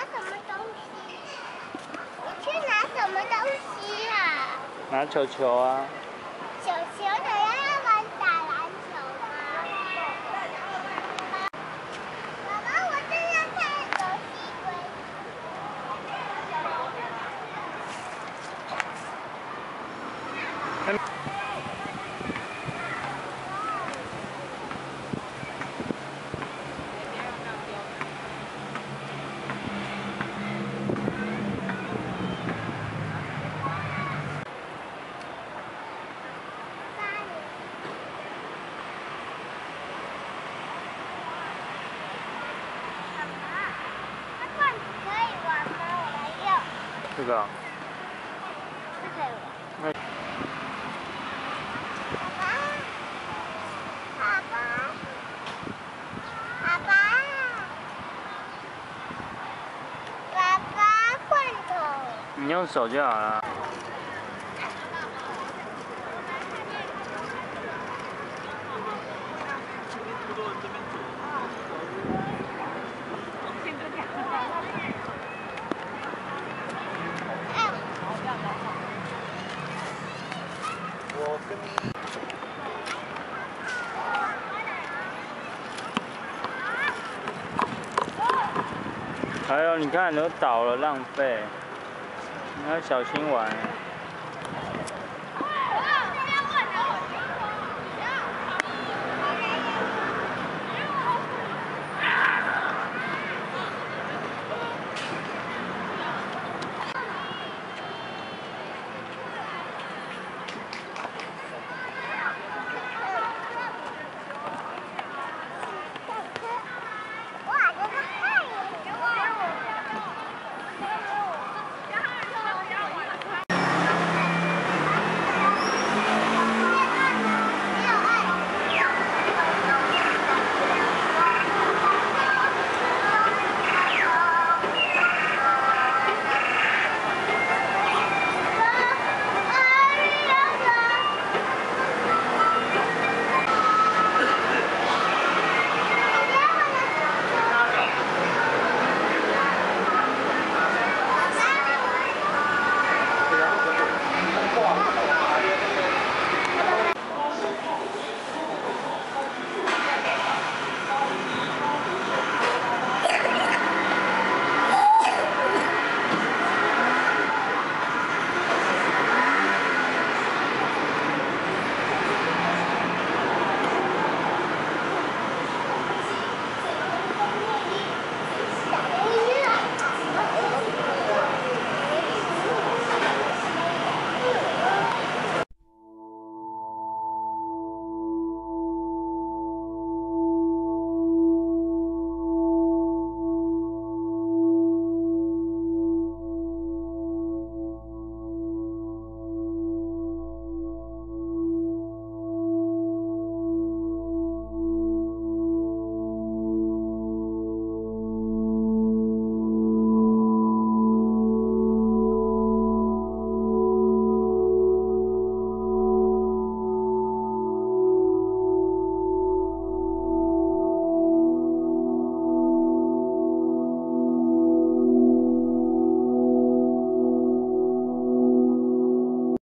拿什么东西？你去拿什么东西啊？拿球球啊。球球的要玩打篮球吗？爸爸，我正在看游戏规八年。爸爸，那罐子可以玩吗？我来用。这个。爸爸，爸爸，你用手就好了。还有，你看你都倒了，浪费。你要小心玩。